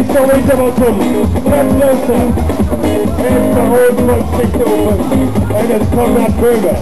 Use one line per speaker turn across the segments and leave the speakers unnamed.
Państwo wejdzie wokół, Prezydensa. a to old one, stick to open, and it's called that burger.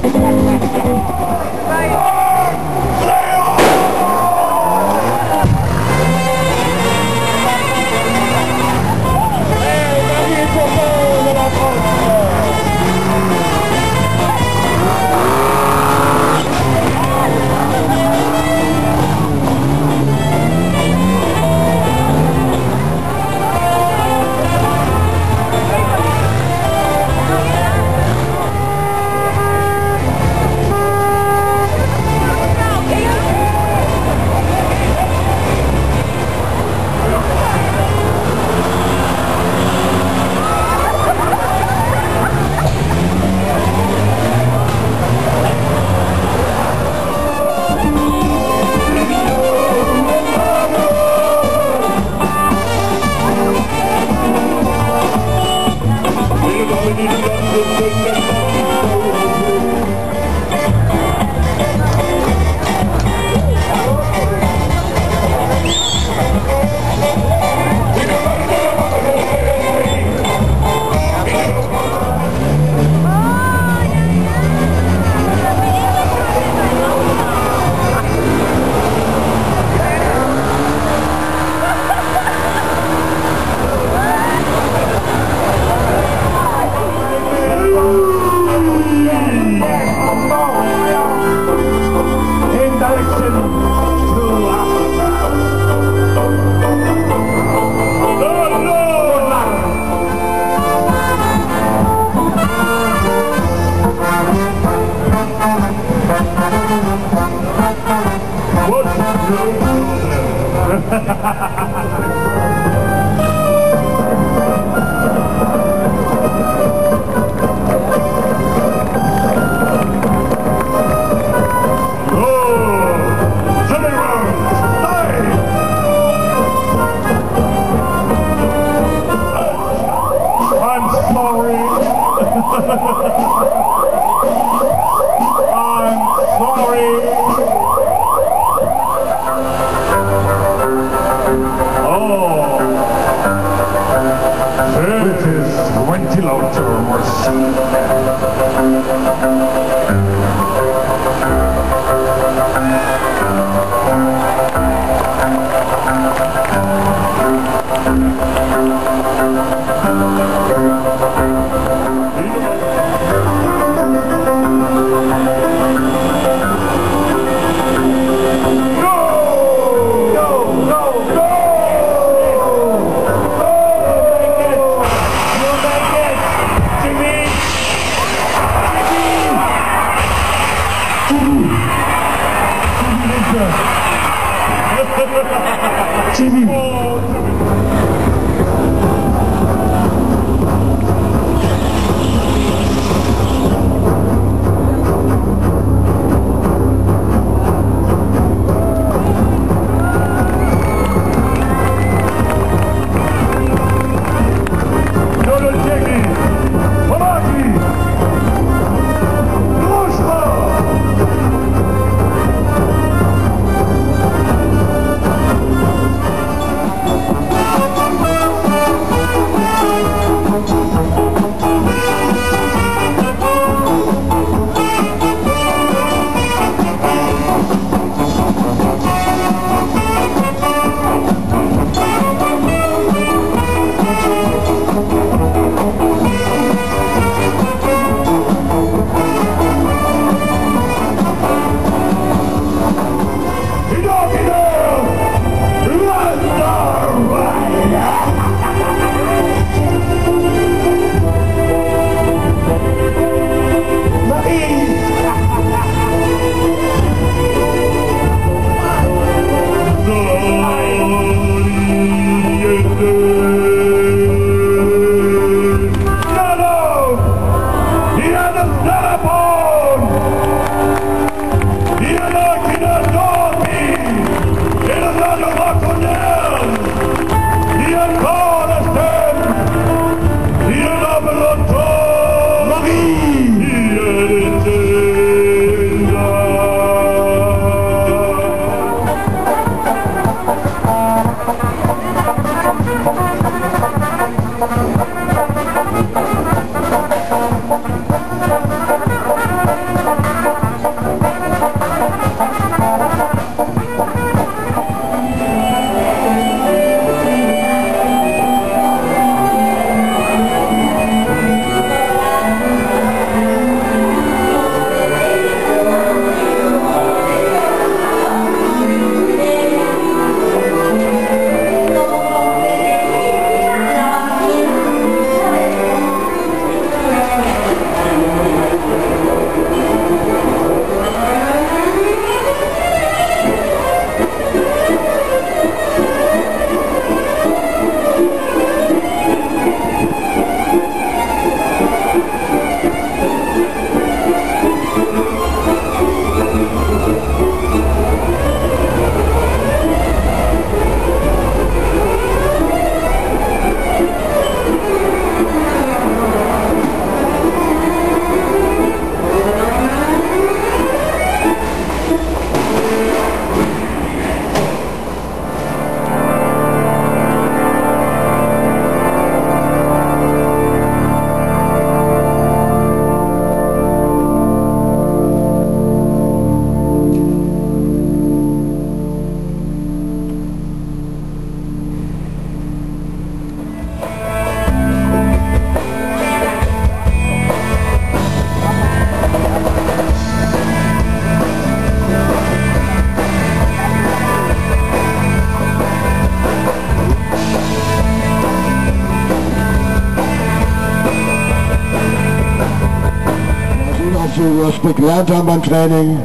Wir das gelernt haben beim Training,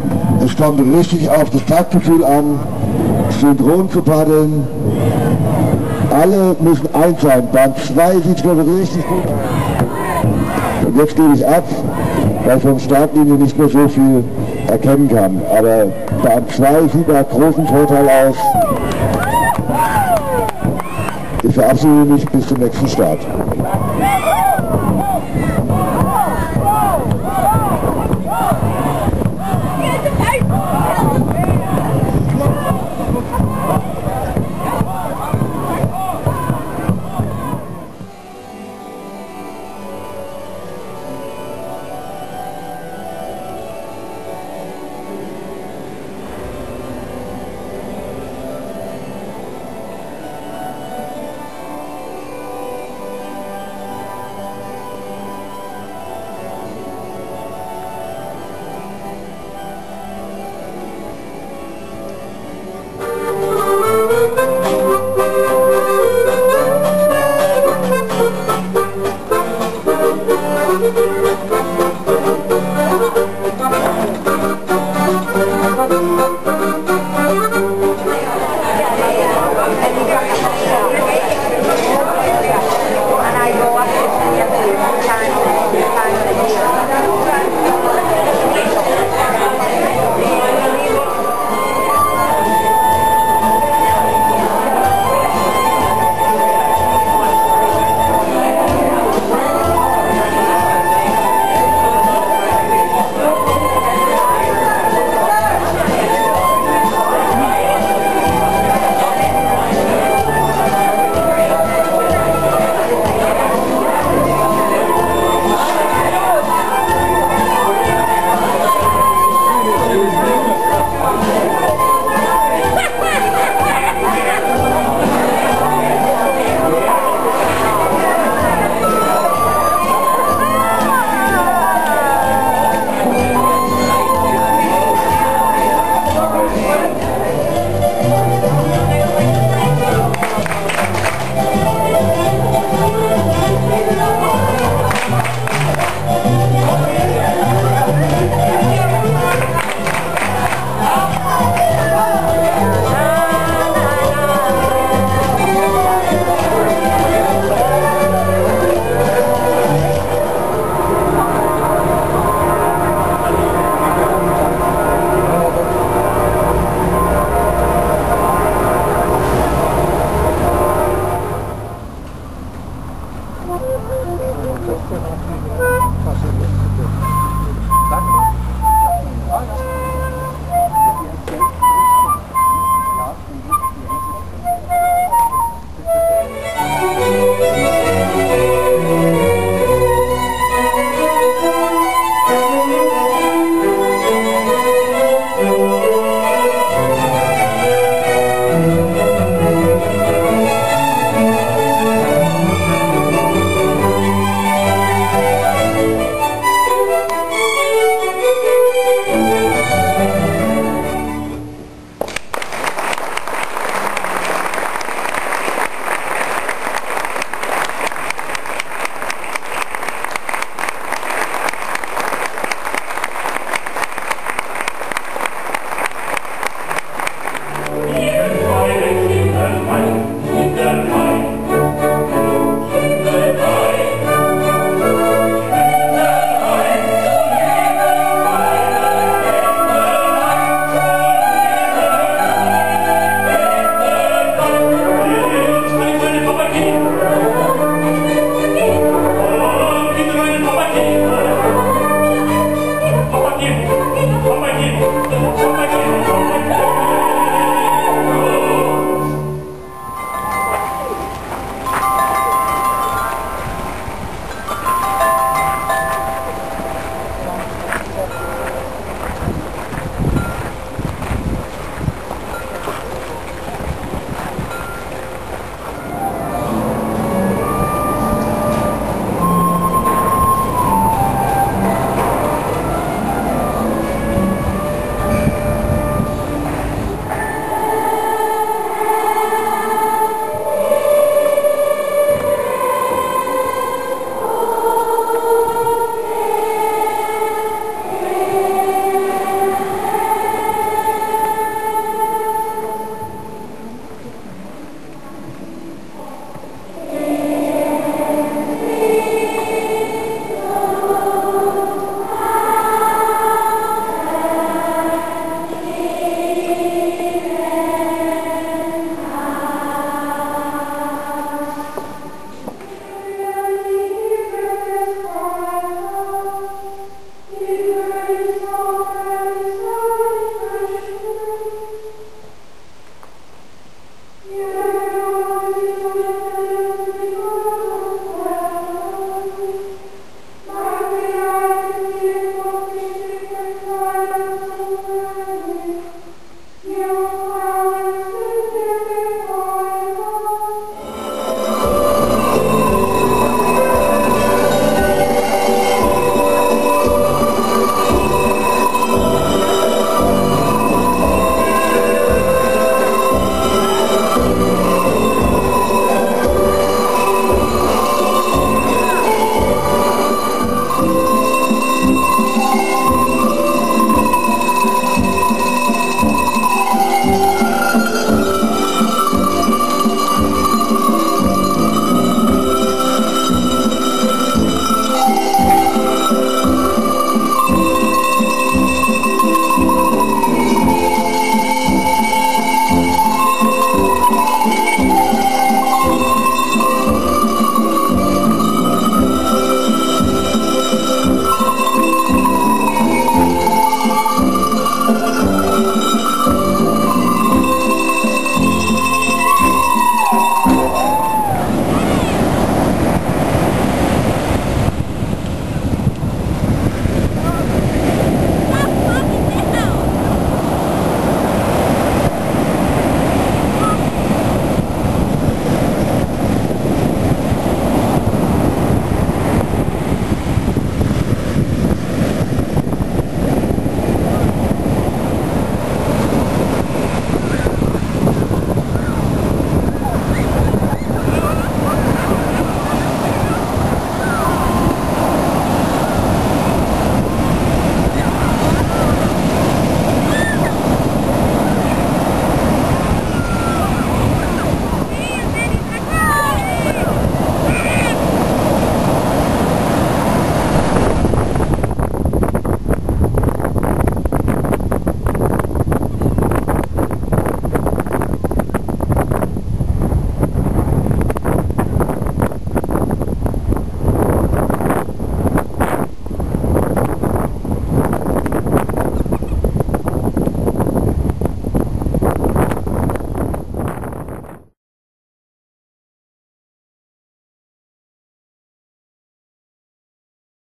es kommt richtig auf das Taktgefühl an, synchron zu paddeln. Alle müssen eins sein. Bahn 2 sieht schon richtig gut aus. Und jetzt gebe ich ab, weil von Startlinie nicht mehr so viel erkennen kann. Aber Bahn 2 sieht nach großen Vorteil aus. Ich verabschiede mich bis zum nächsten Start.